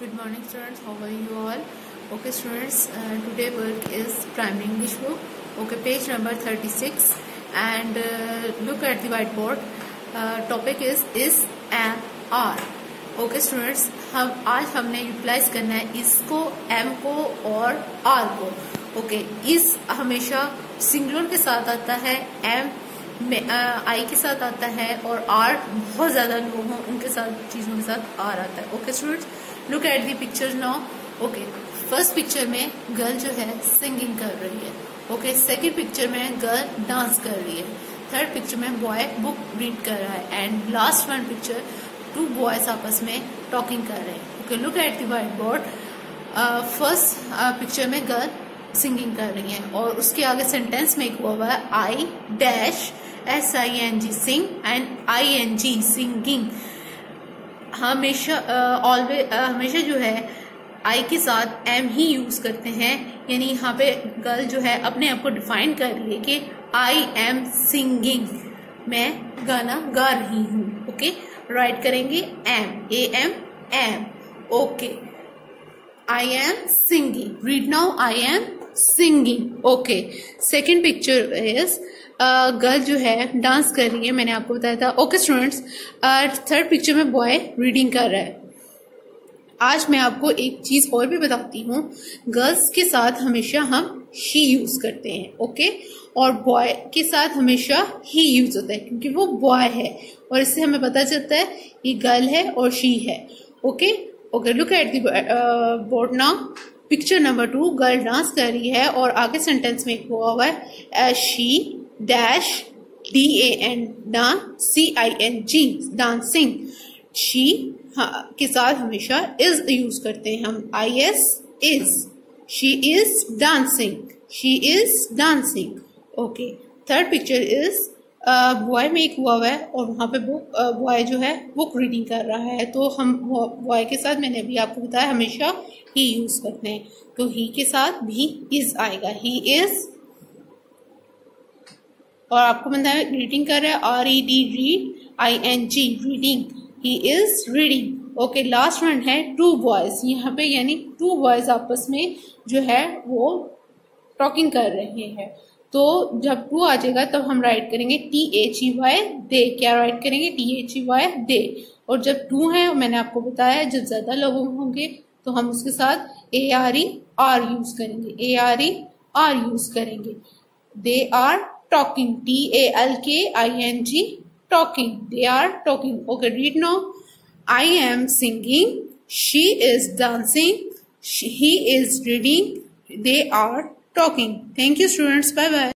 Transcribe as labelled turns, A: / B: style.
A: Good morning students how are you all okay students today work is primary English book okay page number 36 and look at the white board topic is is M R okay students हम आज हमने utilise करना है इसको M को और are को. Okay okay, इस हमेशा सिंगुलर के साथ आता है एम आई uh, के साथ आता है और आर बहुत ज़्यादा लोगों उनके साथ चीज़ों के साथ आर आता है. Okay okay, students look at the picture now okay first picture में गर्ल जो है सिंगिंग कर रही है. ओके सेकेंड पिक्चर में गर्ल डांस कर रही है. थर्ड पिक्चर में बॉय बुक रीड कर रहा है. And last one picture two boys आपस में टॉकिंग कर रहे हैं. Okay look at the white board first picture में गर्ल सिंगिंग कर रही है. और उसके आगे सेंटेंस में हुआ हुआ है I dash S I N G sing and I N G singing हमेशा ऑलवेज हमेशा जो है आई के साथ एम ही यूज़ करते हैं। यानी यहाँ पे गर्ल जो है, अपने आप को डिफाइन कर है कि आई एम सिंगिंग मैं गाना गा रही हूँ ओके राइट करेंगे M A M M okay I am singing read now I am singing. Okay second picture is girl जो है डांस कर रही है, मैंने आपको बताया था। ओके स्टूडेंट्स थर्ड पिक्चर में बॉय रीडिंग कर रहा है। आज मैं आपको एक चीज़ और भी बताती हूँ। गर्ल्स के साथ हमेशा हम शी यूज़ करते हैं ओके और बॉय के साथ हमेशा ही यूज़ होता है, क्योंकि वो बॉय है। और इससे हमें पता चलता है, ये गर्ल है और शी है okay okay look at the board now picture number two girl dance कर रही है और आगे सेंटेंस में हुआ हुआ है she dash D A N डा C I N G dancing she के साथ हमेशा इज़ यूज़ करते हैं हम I S is she is dancing she is dancing okay third picture is boy में एक हुआ हुआ है और वहाँ पे बुक बॉय जो है बुक रीडिंग कर रहा है। तो हम बॉय के साथ, मैंने अभी आपको बताया हमेशा ही यूज़ करते हैं। तो ही के साथ भी इज़ आएगा। ही इज़ और आपको बंदा रीडिंग कर रहा है R E D read I N G reading he is reading okay last one है टू बॉयज़ यहाँ पे यानी टू बॉयज़ आपस में जो है, वो टॉकिंग कर रहे हैं। तो जब टू आ जाएगा तब हम राइट करेंगे T H E Y they. क्या राइट करेंगे? T H E Y they. और जब टू है मैंने आपको बताया जब ज़्यादा लोग होंगे तो हम उसके साथ A R E are use करेंगे। A R E are use करेंगे। They are talking T l k i n g talking. They are talking. Okay read now. I am singing. She is dancing. She, he is reading. They are talking. Thank you students. Bye bye